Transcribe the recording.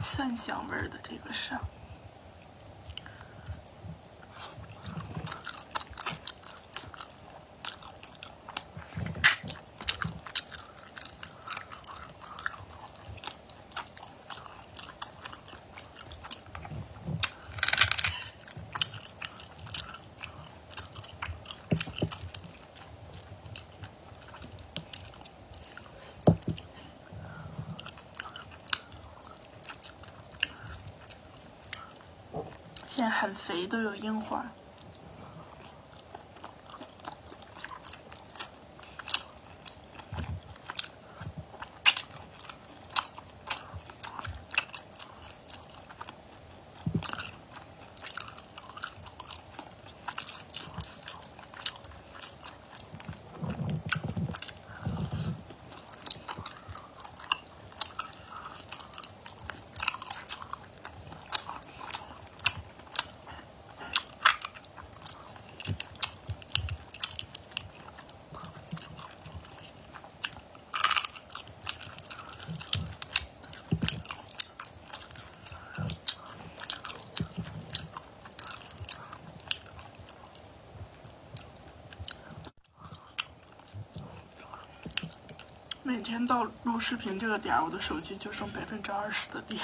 蒜香味儿的这个是。现在很肥，都有樱花。每天到录视频这个点儿，我的手机就剩百分之二十的电。